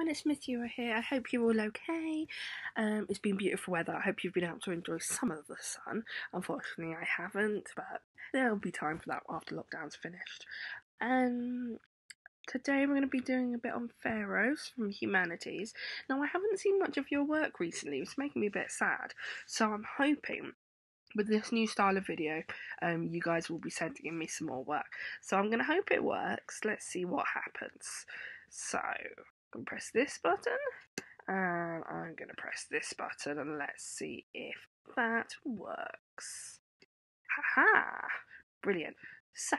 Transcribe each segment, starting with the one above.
everyone, it's Miss Hewer here. I hope you're all okay. Um, it's been beautiful weather. I hope you've been able to enjoy some of the sun. Unfortunately, I haven't, but there'll be time for that after lockdown's finished. Um, today we're going to be doing a bit on pharaohs from humanities. Now, I haven't seen much of your work recently. It's making me a bit sad. So I'm hoping with this new style of video, um, you guys will be sending me some more work. So I'm going to hope it works. Let's see what happens. So, I'm press this button, and I'm going to press this button, and let's see if that works. Haha! Brilliant. So,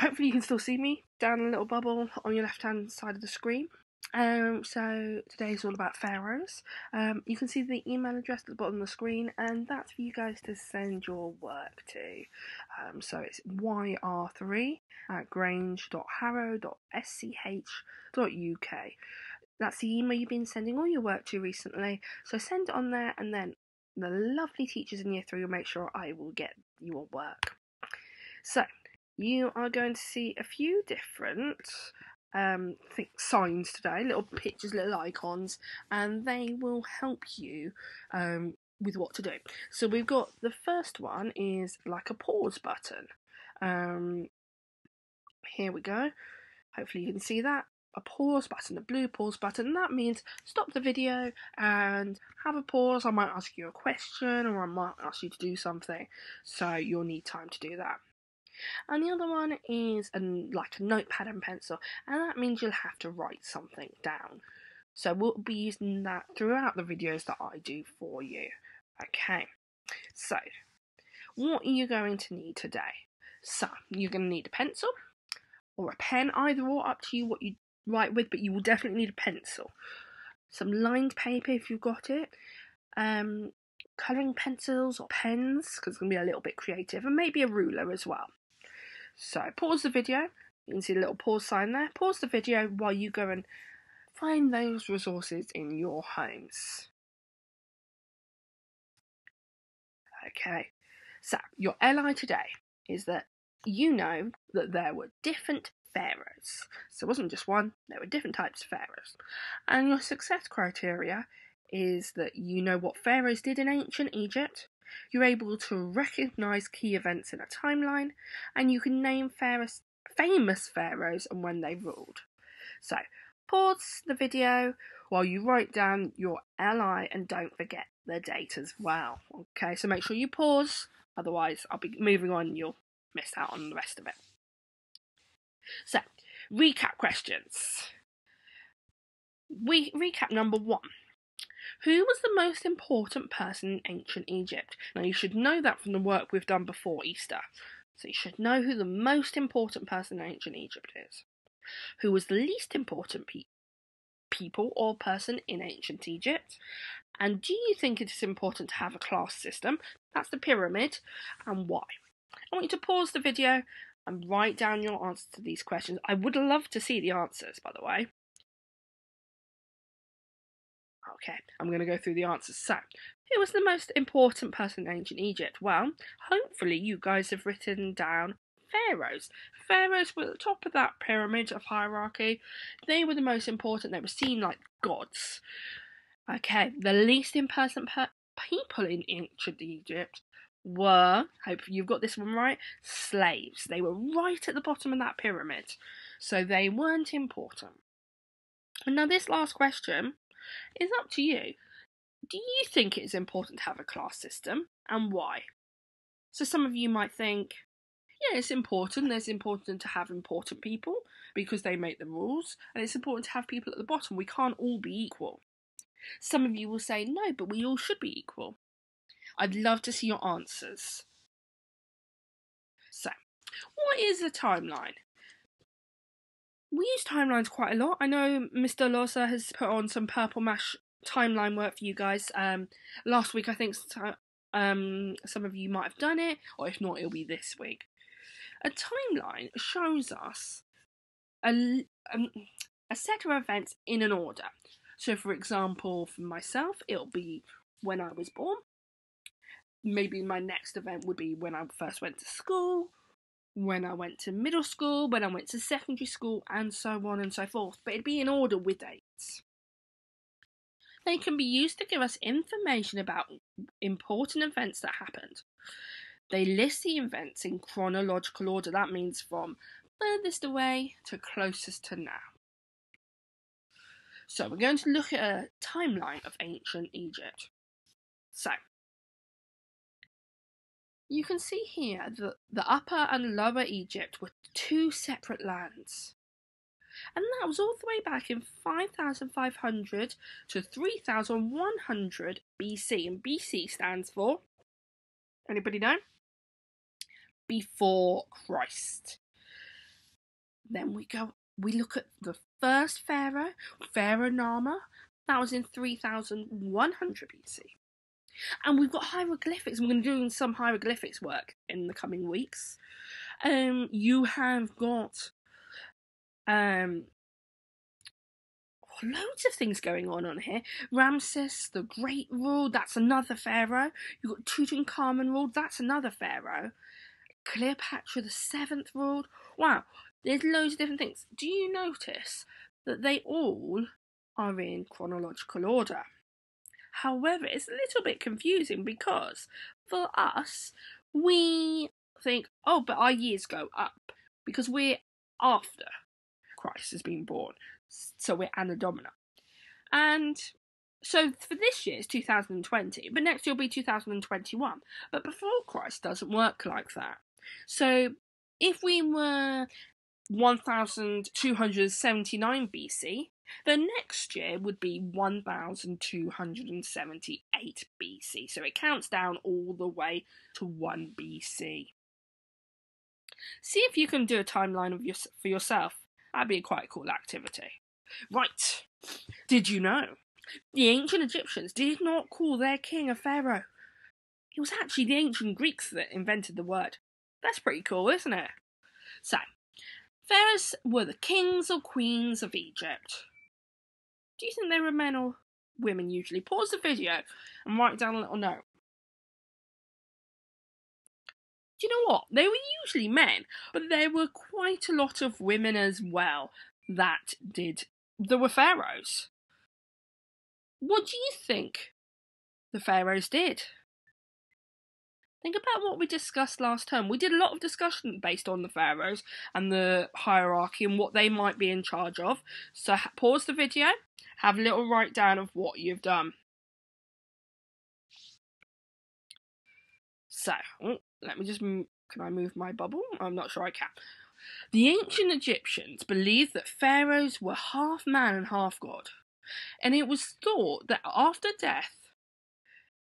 hopefully you can still see me down in a little bubble on your left hand side of the screen. Um, so today is all about pharaohs. Um, you can see the email address at the bottom of the screen, and that's for you guys to send your work to. Um, so it's yr3 at grange.harrow.sch.uk. That's the email you've been sending all your work to recently. So send it on there, and then the lovely teachers in year three will make sure I will get your work. So you are going to see a few different um, think signs today, little pictures, little icons, and they will help you um, with what to do. So we've got the first one is like a pause button. Um, here we go. Hopefully you can see that. A pause button, a blue pause button. That means stop the video and have a pause. I might ask you a question or I might ask you to do something. So you'll need time to do that and the other one is a, like a notepad and pencil, and that means you'll have to write something down. So we'll be using that throughout the videos that I do for you. Okay, so what are you going to need today? So you're going to need a pencil or a pen, either or, up to you what you write with, but you will definitely need a pencil. Some lined paper if you've got it. Um, colouring pencils or pens because it's going to be a little bit creative, and maybe a ruler as well. So pause the video. You can see the little pause sign there. Pause the video while you go and find those resources in your homes. Okay, so your LI today is that you know that there were different pharaohs. So it wasn't just one, there were different types of pharaohs. And your success criteria is that you know what pharaohs did in ancient Egypt, you're able to recognize key events in a timeline, and you can name famous, famous pharaohs and when they ruled. So, pause the video while you write down your LI and don't forget the date as well. Okay, so make sure you pause, otherwise, I'll be moving on, you'll miss out on the rest of it. So, recap questions. We recap number one. Who was the most important person in ancient Egypt? Now, you should know that from the work we've done before Easter. So, you should know who the most important person in ancient Egypt is. Who was the least important pe- people or person in ancient Egypt? And do you think it is important to have a class system? That's the pyramid, and why? I want you to pause the video and write down your answers to these questions. I would love to see the answers, by the way. Okay, I'm going to go through the answers. So, who was the most important person in ancient Egypt? Well, hopefully, you guys have written down pharaohs. Pharaohs were at the top of that pyramid of hierarchy. They were the most important. They were seen like gods. Okay, the least important per- people in ancient Egypt were, hope you've got this one right, slaves. They were right at the bottom of that pyramid. So they weren't important. And now, this last question it's up to you. Do you think it's important to have a class system and why? So some of you might think, yeah, it's important. It's important to have important people because they make the rules, and it's important to have people at the bottom. We can't all be equal. Some of you will say, no, but we all should be equal. I'd love to see your answers. So, what is a timeline? We use timelines quite a lot. I know Mr. Losa has put on some Purple Mash timeline work for you guys. Um, last week, I think um, some of you might have done it, or if not, it'll be this week. A timeline shows us a, um, a set of events in an order. So, for example, for myself, it'll be when I was born. Maybe my next event would be when I first went to school, when I went to middle school, when I went to secondary school, and so on and so forth, but it'd be in order with dates. They can be used to give us information about important events that happened. They list the events in chronological order, that means from furthest away to closest to now. So, we're going to look at a timeline of ancient Egypt. So, you can see here that the Upper and Lower Egypt were two separate lands. And that was all the way back in 5500 to 3100 BC. And BC stands for, anybody know? Before Christ. Then we go, we look at the first pharaoh, Pharaoh Narmer. That was in 3100 BC. And we've got hieroglyphics. We're going to do some hieroglyphics work in the coming weeks. Um, you have got um, loads of things going on on here. Ramses the Great ruled. That's another pharaoh. You've got Tutankhamun ruled. That's another pharaoh. Cleopatra the Seventh ruled. Wow, there's loads of different things. Do you notice that they all are in chronological order? However, it's a little bit confusing because for us, we think, oh, but our years go up because we're after Christ has been born. So we're Anno Domini. And so for this year it's 2020, but next year will be 2021. But before Christ doesn't work like that. So if we were 1279 BC, the next year would be 1278 BC, so it counts down all the way to 1 BC. See if you can do a timeline of your, for yourself. That'd be a quite cool activity. Right, did you know? The ancient Egyptians did not call their king a pharaoh. It was actually the ancient Greeks that invented the word. That's pretty cool, isn't it? So, pharaohs were the kings or queens of Egypt. Do you think they were men or women usually? Pause the video and write down a little note. Do you know what? They were usually men, but there were quite a lot of women as well that did. There were pharaohs. What do you think the pharaohs did? Think about what we discussed last term. We did a lot of discussion based on the pharaohs and the hierarchy and what they might be in charge of. So pause the video, have a little write down of what you've done. So, oh, let me just. Can I move my bubble? I'm not sure I can. The ancient Egyptians believed that pharaohs were half man and half god, and it was thought that after death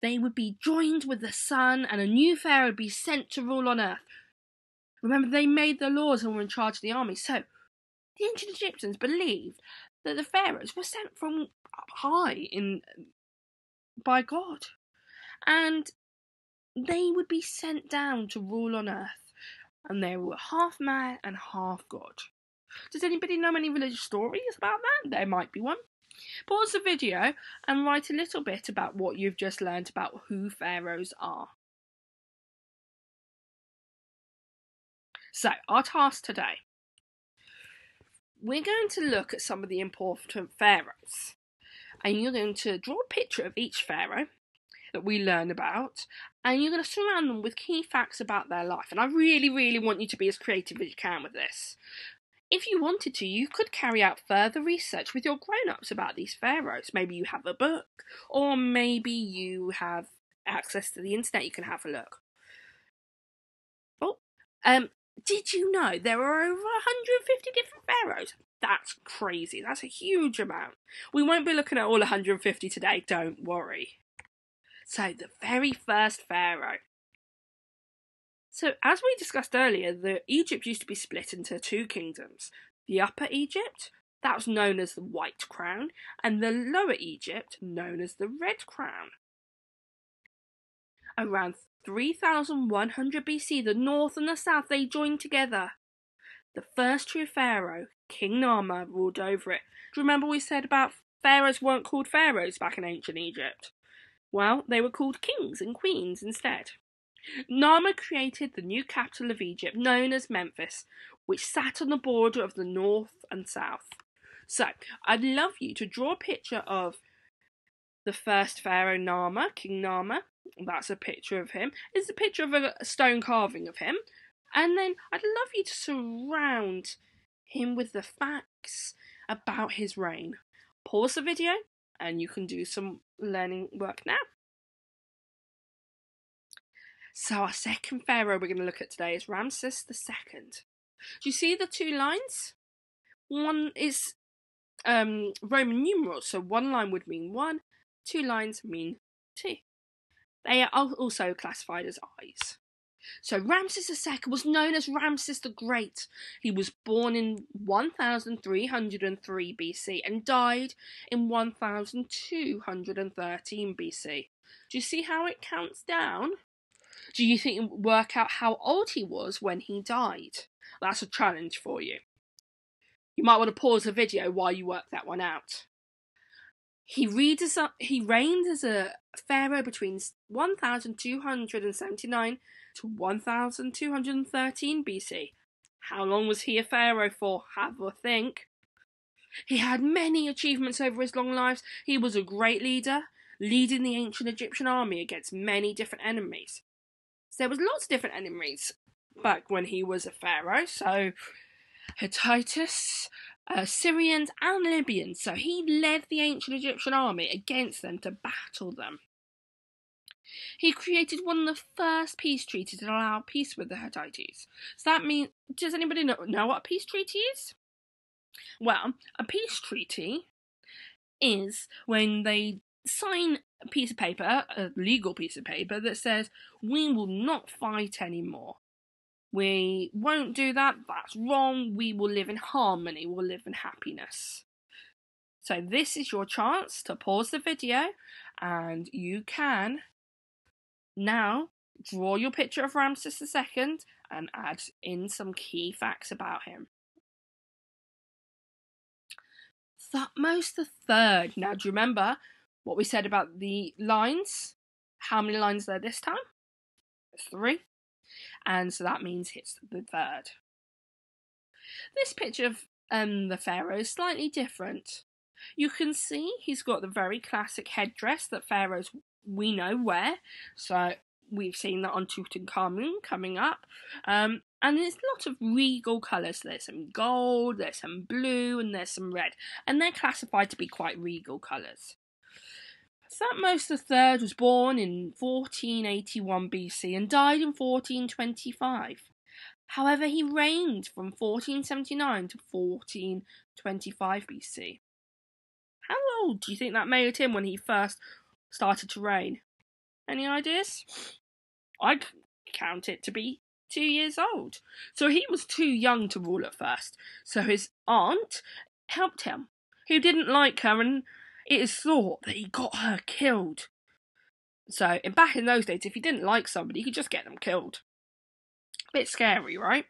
they would be joined with the sun and a new pharaoh would be sent to rule on earth. Remember, they made the laws and were in charge of the army. So, the ancient Egyptians believed that the pharaohs were sent from up high in by God, and they would be sent down to rule on earth, and they were half man and half God. Does anybody know any religious stories about that? There might be one. Pause the video and write a little bit about what you've just learned about who pharaohs are. So, our task today. We're going to look at some of the important pharaohs. And you're going to draw a picture of each pharaoh that we learn about, and you're going to surround them with key facts about their life. And I really, really want you to be as creative as you can with this. If you wanted to, you could carry out further research with your grown ups about these pharaohs. Maybe you have a book, or maybe you have access to the internet, you can have a look. Oh, um, did you know there are over 150 different pharaohs? That's crazy. That's a huge amount. We won't be looking at all 150 today, don't worry. So, the very first pharaoh so, as we discussed earlier, the Egypt used to be split into two kingdoms. The Upper Egypt, that was known as the White Crown, and the Lower Egypt, known as the Red Crown. Around 3100 BC, the north and the south they joined together. The first true pharaoh, King Narmer, ruled over it. Do you remember we said about pharaohs weren't called pharaohs back in ancient Egypt? Well, they were called kings and queens instead. Narmer created the new capital of Egypt, known as Memphis, which sat on the border of the north and south. So, I'd love you to draw a picture of the first pharaoh Narmer, King Narmer. That's a picture of him. It's a picture of a stone carving of him. And then I'd love you to surround him with the facts about his reign. Pause the video and you can do some learning work now. So our second pharaoh we're going to look at today is Ramses II. Do you see the two lines? One is um, Roman numerals, so one line would mean one, two lines mean two. They are also classified as eyes. So Ramses II was known as Ramses the Great. He was born in 1303 BC and died in 1213 BC. Do you see how it counts down? Do you think you work out how old he was when he died? That's a challenge for you. You might want to pause the video while you work that one out. He, he reigned as a pharaoh between 1279 to 1213 BC. How long was he a pharaoh for? Have a think. He had many achievements over his long lives. He was a great leader, leading the ancient Egyptian army against many different enemies. There was lots of different enemies back when he was a pharaoh. So Hittites, uh, Syrians, and Libyans. So he led the ancient Egyptian army against them to battle them. He created one of the first peace treaties to allow peace with the Hittites. So that means, does anybody know, know what a peace treaty is? Well, a peace treaty is when they sign a piece of paper, a legal piece of paper, that says, we will not fight anymore. We won't do that, that's wrong, we will live in harmony, we'll live in happiness. So this is your chance to pause the video and you can now draw your picture of Ramses II and add in some key facts about him. Thutmose the third. Now, do you remember what we said about the lines? How many lines there this time? Three. And so that means it's the third. This picture of um, the pharaoh is slightly different. You can see he's got the very classic headdress that pharaohs we know wear. So we've seen that on Tutankhamun coming up. Um, and there's a lot of regal colours. There's some gold, there's some blue, and there's some red. And they're classified to be quite regal colours. Thutmose III was born in 1481 BC and died in 1425. However, he reigned from 1479 to 1425 BC. How old do you think that made him when he first started to reign? Any ideas? I'd count it to be two years old. So he was too young to rule at first. So his aunt helped him, who didn't like her, and it is thought that he got her killed. So, in back in those days, if you didn't like somebody, you could just get them killed. Bit scary, right?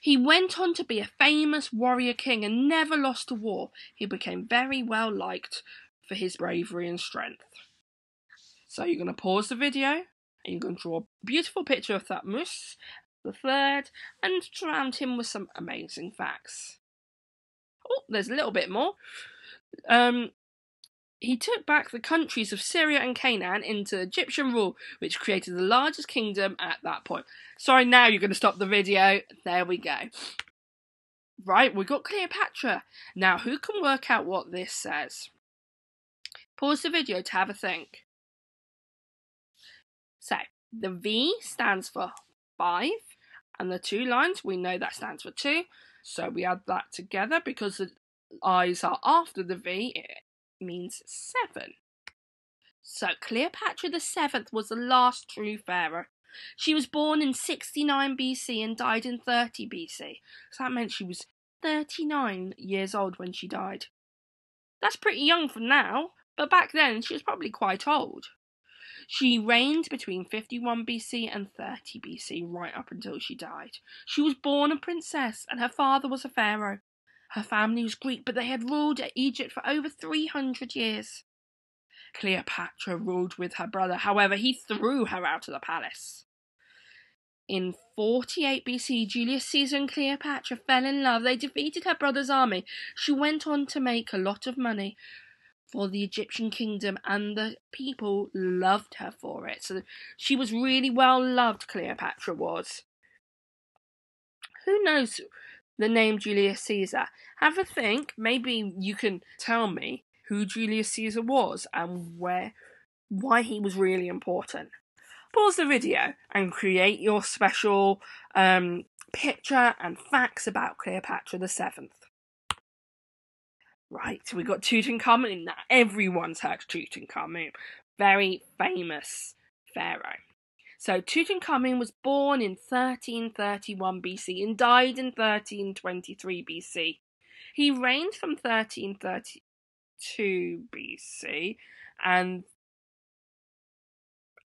He went on to be a famous warrior king and never lost a war. He became very well liked for his bravery and strength. So you're going to pause the video and you're going to draw a beautiful picture of Thutmose the third and surround him with some amazing facts. Oh, there's a little bit more. Um, he took back the countries of Syria and Canaan into Egyptian rule, which created the largest kingdom at that point. Sorry, now you're going to stop the video. There we go. Right, we got Cleopatra. Now, who can work out what this says? Pause the video to have a think. So, the V stands for 5, and the two lines, we know that stands for 2. So we add that together because the eyes are after the V, it means seven. So Cleopatra the Seventh was the last true pharaoh. She was born in 69 BC and died in 30 BC. So that meant she was 39 years old when she died. That's pretty young for now, but back then she was probably quite old. She reigned between 51 BC and 30 BC, right up until she died. She was born a princess, and her father was a pharaoh. Her family was Greek, but they had ruled Egypt for over 300 years. Cleopatra ruled with her brother, however, he threw her out of the palace. In 48 BC, Julius Caesar and Cleopatra fell in love. They defeated her brother's army. She went on to make a lot of money for the Egyptian kingdom, and the people loved her for it. So she was really well loved, Cleopatra was. Who knows the name Julius Caesar? Have a think. Maybe you can tell me who Julius Caesar was and where why he was really important pause the video and create your special um, picture and facts about Cleopatra the Seventh. Right, we got Tutankhamun. Now everyone's heard Tutankhamun, very famous pharaoh. So Tutankhamun was born in 1331 BC and died in 1323 BC. He reigned from 1332 BC and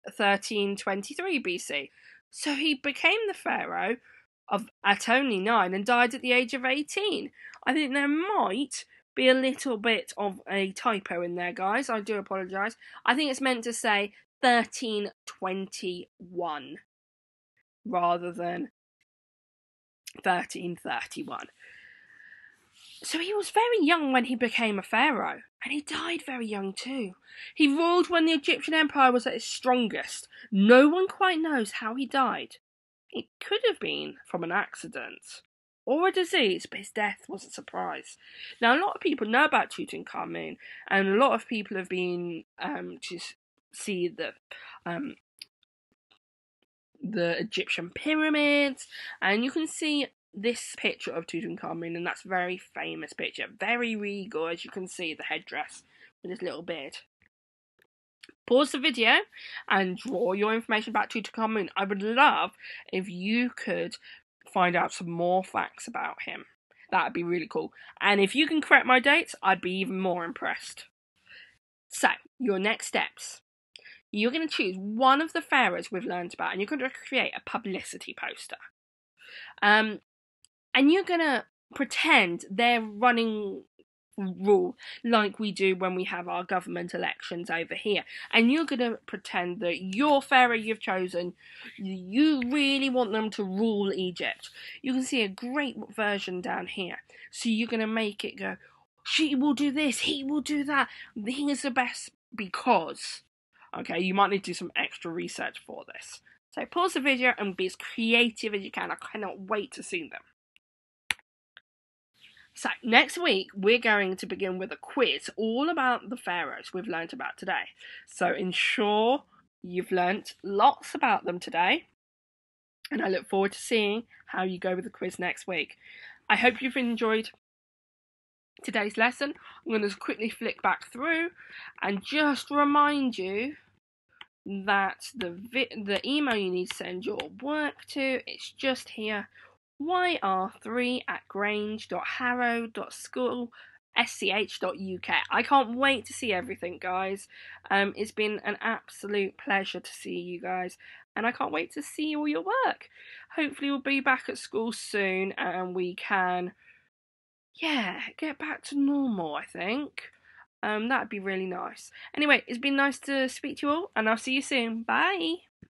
1323 BC. So he became the pharaoh of at only 9 and died at the age of 18. I think there might be a little bit of a typo in there, guys. I do apologise. I think it's meant to say 1321 rather than 1331. So he was very young when he became a pharaoh, and he died very young too. He ruled when the Egyptian empire was at its strongest. No one quite knows how he died. It could have been from an accident or a disease, but his death was a surprise. Now, a lot of people know about Tutankhamun, and a lot of people have been um, to see the um, the Egyptian pyramids, and you can see this picture of Tutankhamun, and that's a very famous picture. Very regal, as you can see, the headdress with his little beard. Pause the video and draw your information about Tutankhamun. I would love if you could find out some more facts about him. That'd be really cool. And if you can correct my dates, I'd be even more impressed. So, your next steps. You're going to choose one of the pharaohs we've learned about, and you're going to create a publicity poster. Um, and you're going to pretend they're running rule like we do when we have our government elections over here. And you're going to pretend that your pharaoh you've chosen you really want them to rule egypt. You can see a great version down here. So you're going to make it go she will do this he will do that. He is the best because okay you might need to do some extra research for this so pause the video and be as creative as you can i cannot wait to see them so, next week we're going to begin with a quiz all about the pharaohs we've learnt about today. So, ensure you've learnt lots about them today, and I look forward to seeing how you go with the quiz next week. I hope you've enjoyed today's lesson. I'm going to quickly flick back through and just remind you that the the email you need to send your work to it's just here yr3 at grange.harrow.school sch.uk. I can't wait to see everything, guys. Um, it's been an absolute pleasure to see you guys, and I can't wait to see all your work. Hopefully, we'll be back at school soon and we can, yeah, get back to normal. I think. Um, that'd be really nice. Anyway, it's been nice to speak to you all, and I'll see you soon. Bye.